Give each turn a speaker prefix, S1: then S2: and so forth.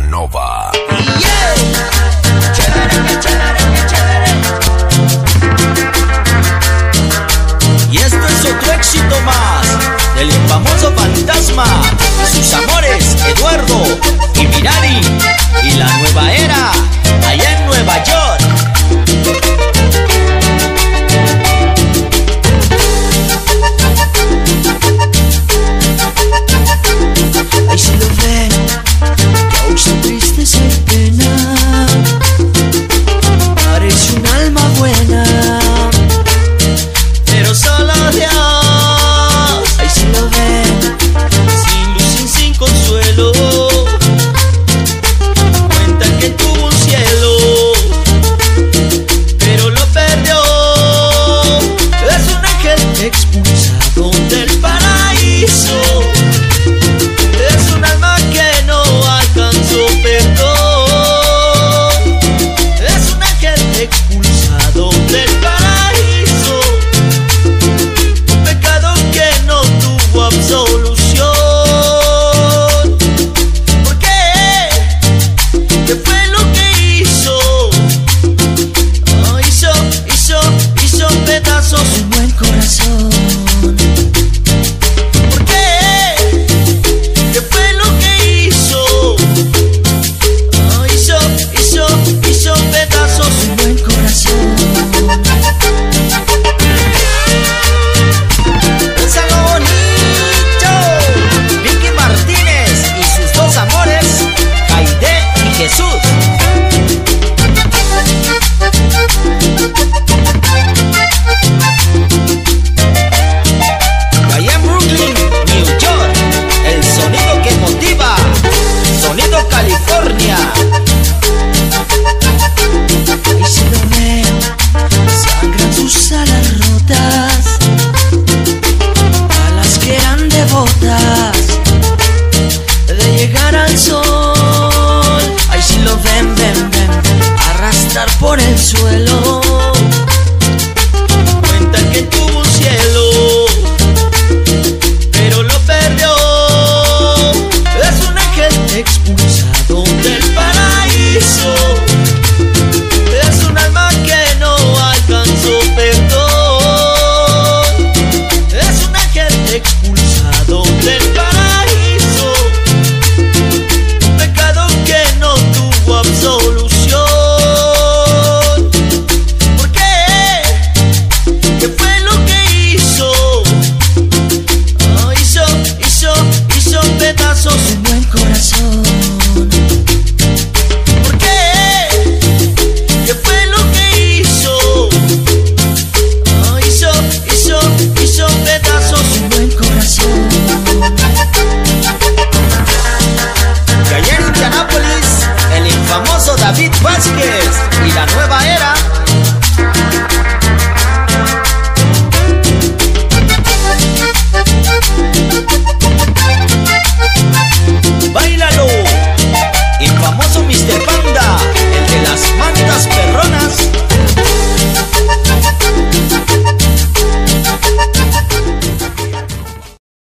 S1: Nova.
S2: Y esto es otro éxito más del famoso fantasma, sus amores, Eduardo por el
S3: suelo. podcast